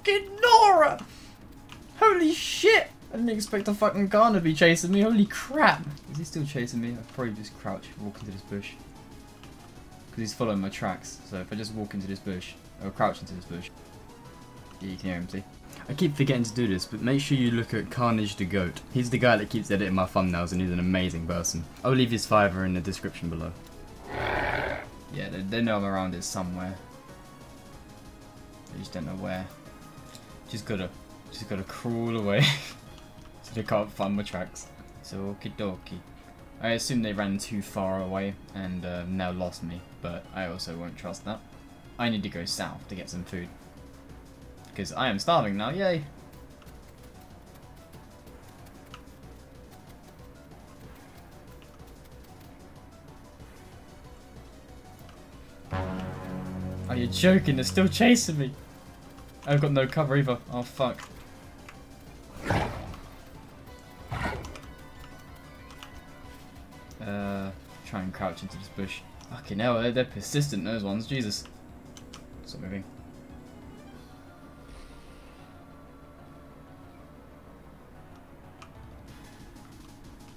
fucking Nora! Holy shit! I didn't expect a fucking Carno to be chasing me, holy crap! Is he still chasing me? I'll probably just crouch, walk into this bush. Because he's following my tracks, so if I just walk into this bush, or crouch into this bush, yeah, you can hear him, see? I keep forgetting to do this, but make sure you look at Carnage the Goat. He's the guy that keeps editing my thumbnails and he's an amazing person. I'll leave his Fiverr in the description below. Yeah, they, they know I'm around it somewhere. I just don't know where. Just gotta, just gotta crawl away. so they can't find my tracks. So okie dokie. I assume they ran too far away and uh, now lost me, but I also won't trust that. I need to go south to get some food. Because I am starving now, yay! Are you joking? They're still chasing me! I've got no cover either. Oh fuck. Uh, try and crouch into this bush. Fucking hell, they're, they're persistent, those ones. Jesus. Stop moving.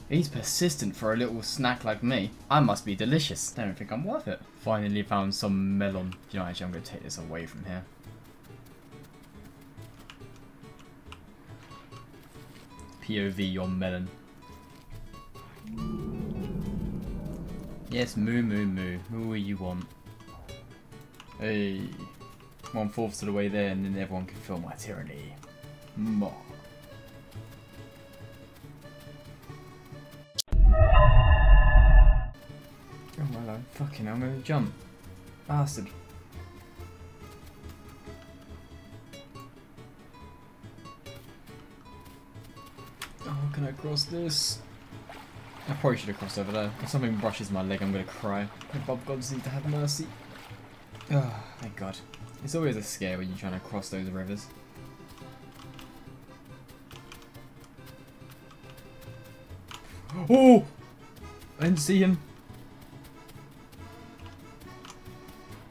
He's persistent for a little snack like me. I must be delicious. I don't think I'm worth it. Finally found some melon. You know, actually, I'm going to take this away from here. POV your melon. Yes, moo moo moo. Moo you want. Hey. One fourth of the way there and then everyone can feel my tyranny. Mwah. Oh hello. Fucking I'm gonna jump. Bastard. Oh, can I cross this? I probably should have crossed over there. If something brushes my leg, I'm gonna cry. My Bob gods need to have mercy. Oh, thank God. It's always a scare when you're trying to cross those rivers. Oh! I didn't see him.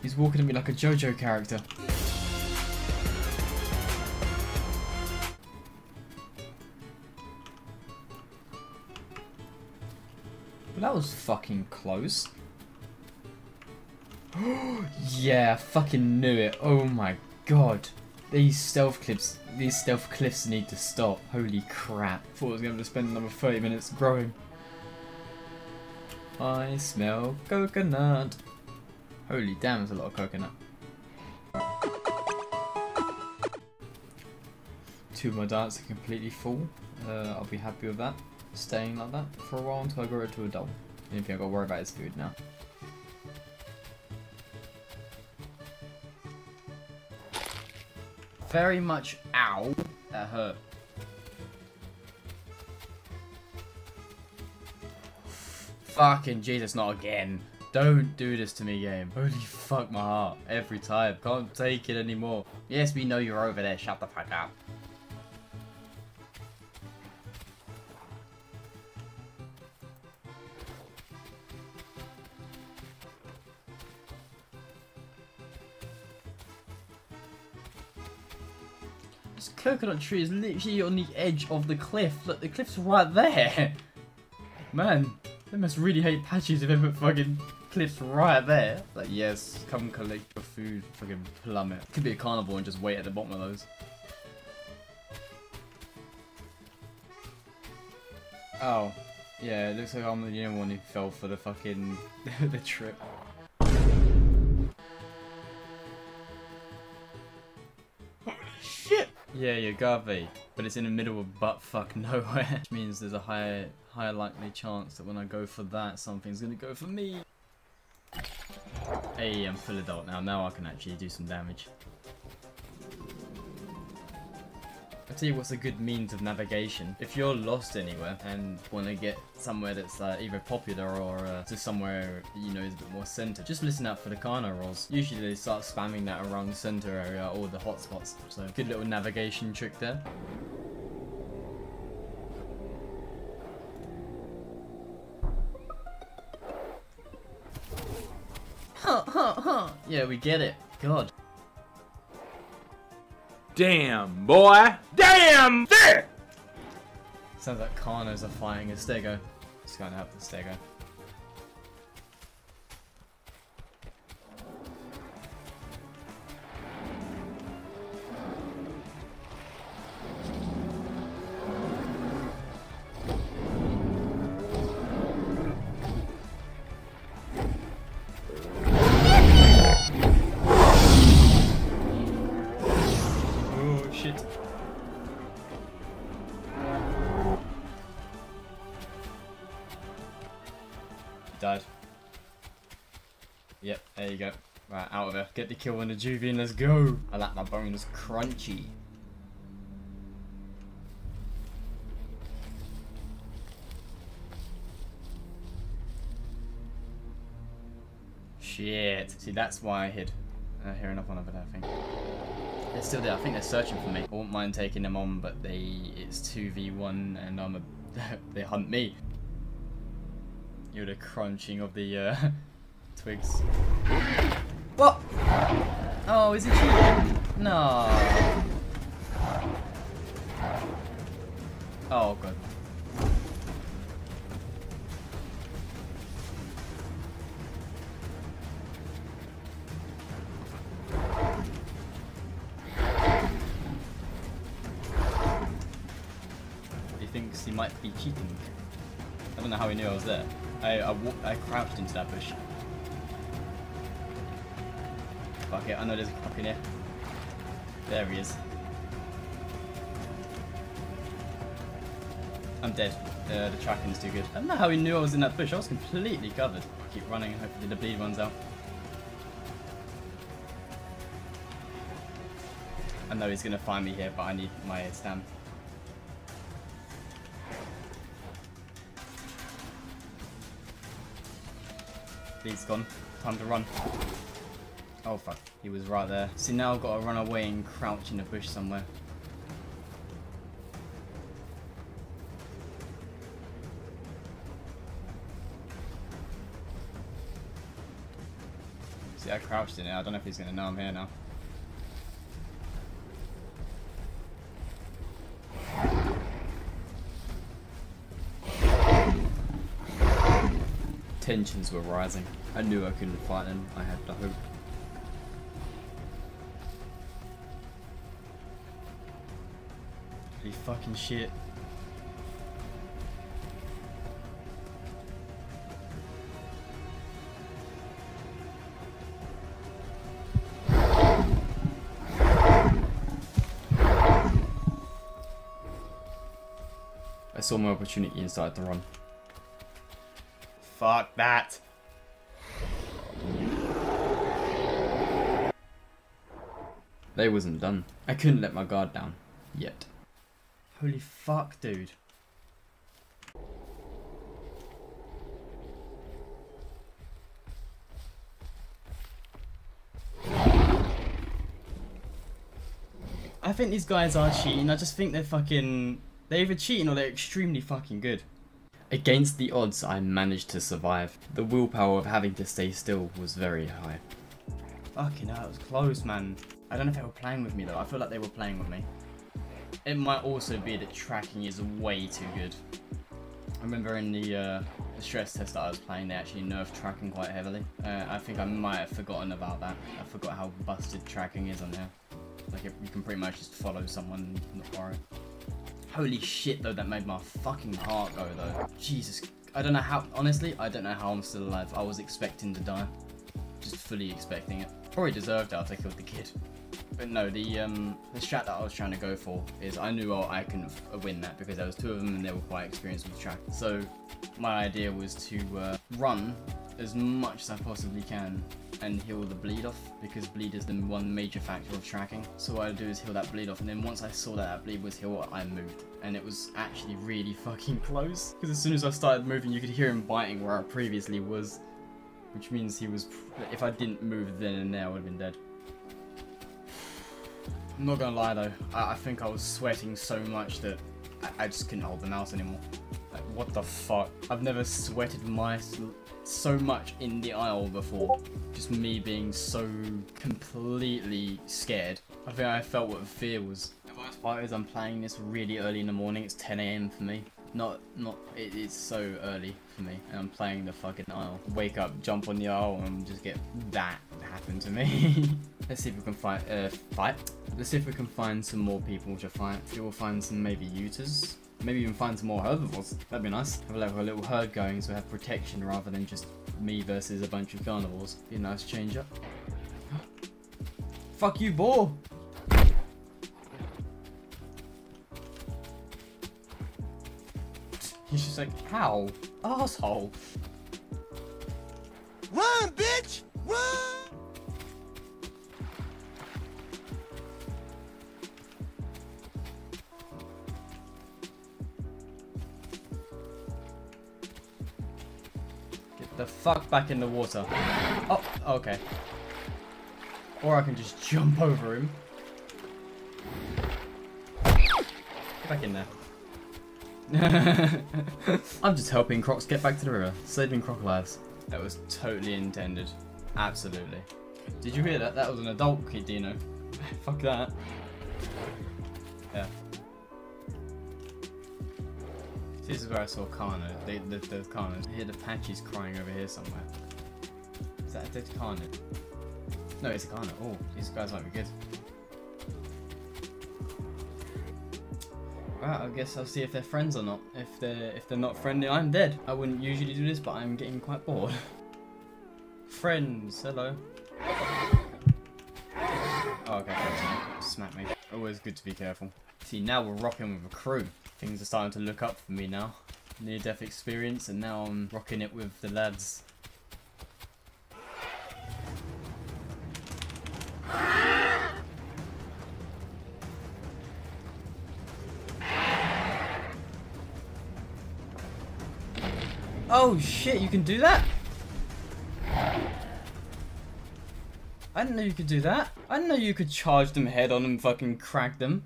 He's walking at me like a JoJo character. That was fucking close. yeah, fucking knew it. Oh my god. These stealth cliffs, these stealth cliffs need to stop. Holy crap. Thought I was going to spend another 30 minutes growing. I smell coconut. Holy damn, there's a lot of coconut. Two of my diets are completely full. Uh, I'll be happy with that. Staying like that for a while until I grow it to a double. The only I've got to worry about is food now. Very much ow. That hurt. Fucking Jesus, not again. Don't do this to me, game. Holy fuck my heart. Every time. Can't take it anymore. Yes, we know you're over there. Shut the fuck up. This coconut tree is literally on the edge of the cliff. Look, the cliff's right there. Man, they must really hate Pachys if they put fucking cliffs right there. Like, yes, come collect your food, fucking plummet. Could be a carnivore and just wait at the bottom of those. Oh, yeah, it looks like I'm the only one who fell for the fucking the trip. Yeah, Garvey, but it's in the middle of buttfuck nowhere, which means there's a higher, higher likely chance that when I go for that, something's gonna go for me. Hey, I'm full adult now. Now I can actually do some damage. I'll tell you what's a good means of navigation. If you're lost anywhere and want to get somewhere that's uh, either popular or uh, just somewhere you know is a bit more centered, just listen out for the Carno rolls. Usually they start spamming that around the center area or the hotspots. So good little navigation trick there. Huh, huh, huh. Yeah, we get it. God. Damn, boy. Damn, there. Sounds like Carnos are fighting a Stego. Just gonna help the Stego. Yep, there you go. Right, out of there. Get the kill on the juvie and let's go. I like my bones crunchy. Shit. See, that's why I hid. Here enough on over there, I think. They're still there. I think they're searching for me. I won't mind taking them on, but they it's 2v1 and I'm a they hunt me. You're the crunching of the uh, twigs. What? Oh, is he cheating? No. Oh god. He thinks he might be cheating. I don't know how he knew I was there. I I, I crouched into that bush. Fuck it, I know there's a clock in here. There he is. I'm dead. The, the tracking's too good. I don't know how he knew I was in that bush. I was completely covered. I Keep running, and hopefully the bleed runs out. I know he's gonna find me here, but I need my stamp. Bleed's gone. Time to run. Oh fuck, he was right there. See now I've got to run away and crouch in a bush somewhere. See I crouched in it, I don't know if he's gonna know I'm here now. Tensions were rising. I knew I couldn't fight them. I had the hope. Fucking shit. I saw my opportunity and started to run. Fuck that. They wasn't done. I couldn't let my guard down. Yet. Holy fuck, dude. I think these guys are cheating. I just think they're fucking... They're either cheating or they're extremely fucking good. Against the odds, I managed to survive. The willpower of having to stay still was very high. Fucking hell, it was close, man. I don't know if they were playing with me though. I feel like they were playing with me. It might also be that tracking is way too good. I remember in the, uh, the stress test that I was playing, they actually nerfed tracking quite heavily. Uh, I think I might have forgotten about that. I forgot how busted tracking is on here. Like, you can pretty much just follow someone, not worry. Holy shit, though, that made my fucking heart go, though. Jesus. I don't know how, honestly, I don't know how I'm still alive. I was expecting to die. Just fully expecting it. Probably deserved it after I killed the kid. But no, the um, the strat that I was trying to go for is I knew oh, I couldn't win that because there was two of them and they were quite experienced with track. So my idea was to uh, run as much as I possibly can and heal the bleed off because bleed is the one major factor of tracking. So what I do is heal that bleed off and then once I saw that that bleed was healed, I moved. And it was actually really fucking close because as soon as I started moving you could hear him biting where I previously was. Which means he was, if I didn't move then and there I would have been dead. I'm not gonna lie though, I, I think I was sweating so much that I, I just couldn't hold the mouse anymore. Like, what the fuck? I've never sweated my so much in the Isle before. Just me being so completely scared. I think I felt what fear was. Part is I'm playing this really early in the morning. It's 10 a.m. for me. Not, not, it is so early for me. And I'm playing the fucking Isle. Wake up, jump on the Isle, and just get that happen to me. Let's see if we can fight, uh, fight? Let's see if we can find some more people to fight. We'll find some maybe Utahs. Maybe even find some more herbivores. That'd be nice. Have a little herd going so we have protection rather than just me versus a bunch of carnivores. Be a nice change up. Fuck you, boar! He's just like, how? Asshole. Run, bitch! Fuck back in the water. Oh, okay. Or I can just jump over him. Get back in there. I'm just helping crocs get back to the river, saving croc lives. That was totally intended. Absolutely. Did you hear that? That was an adult kid, Dino. Fuck that. This is where I saw Carno. They, the, the. I hear the Apaches crying over here somewhere. Is that a dead Carno? No, it's a Carno. Oh, these guys might be good. Well, I guess I'll see if they're friends or not. If they're if they're not friendly, I'm dead. I wouldn't usually do this, but I'm getting quite bored. friends, hello. Oh, okay, smack me. Always good to be careful. See, now we're rocking with a crew. Things are starting to look up for me now. Near-death experience, and now I'm rocking it with the lads. Oh shit, you can do that? I didn't know you could do that. I didn't know you could charge them head on and fucking crack them.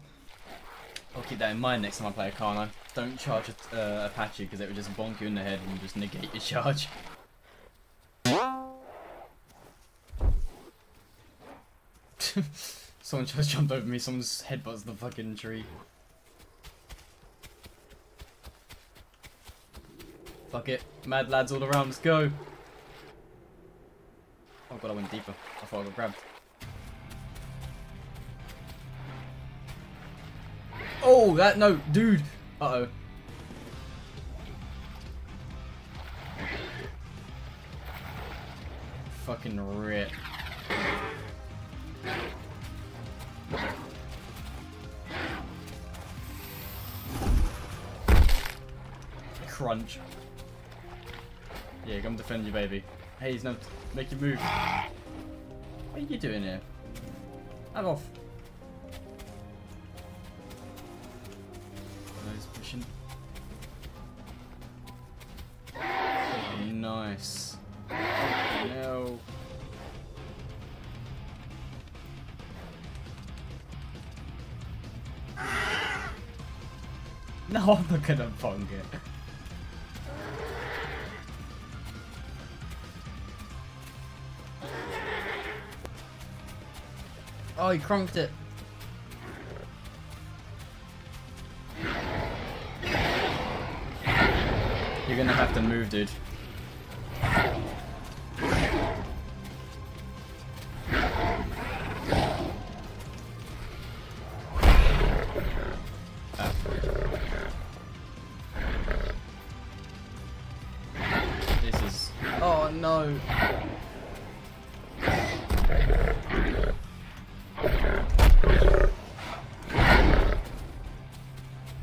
Keep that in mind next time I play a Carnine. Don't charge a uh, a Pachy because it would just bonk you in the head and just negate your charge. Someone just jumped over me, someone's headbutts the fucking tree. Fuck it. Mad lads all around, let's go. Oh god, I went deeper. I thought I got grabbed. Oh, that no, dude. Uh oh. Fucking rip. Crunch. Yeah, come defend you, baby. Hey, he's not. Make your move. What are you doing here? I'm off. No, I'm not gonna bong it. Oh, he crunked it. You're gonna have to move, dude. Ah. Oh no!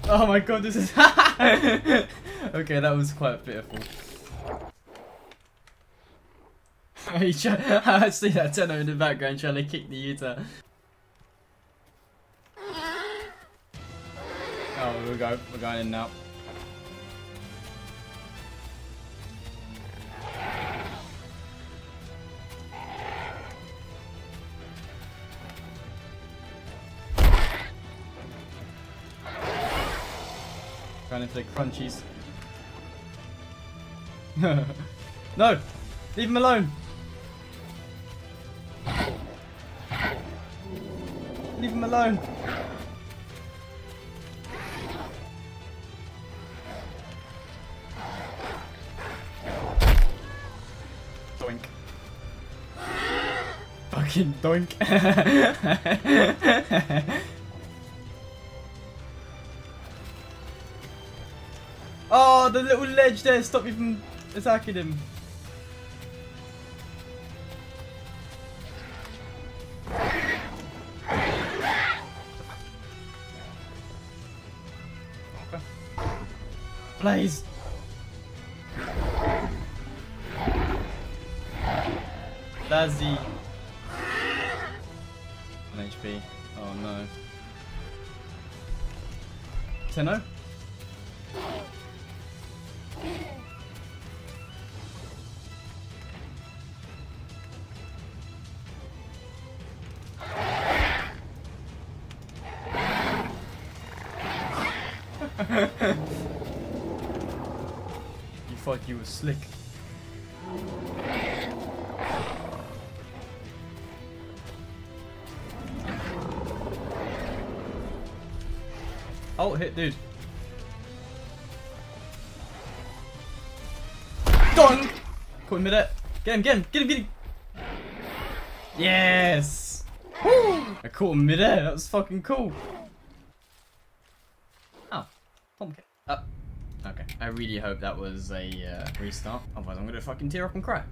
Oh my god, this is... okay, that was quite pitiful. I see that Tenno in the background trying to kick the Utah. Oh, we're going, we're going in now. Into the crunchies. no! Leave him alone! Leave him alone! Doink. Fucking doink. the little ledge there stopped me from attacking him. Blaze. Lazzy. One HP. Oh no. Tenno? You were slick. Oh, hit, dude. Dong! Caught him midair. Get him, get him, get him, get him! Yes! Woo! I caught him mid-air, that was fucking cool. Oh, pumpkin. Oh, okay. I really hope that was a uh, restart. Otherwise I'm gonna fucking tear up and cry.